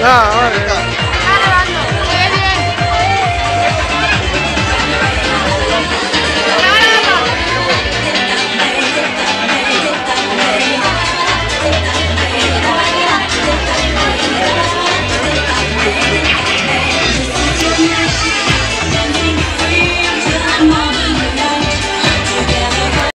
Ah, olha.